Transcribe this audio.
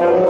Oh.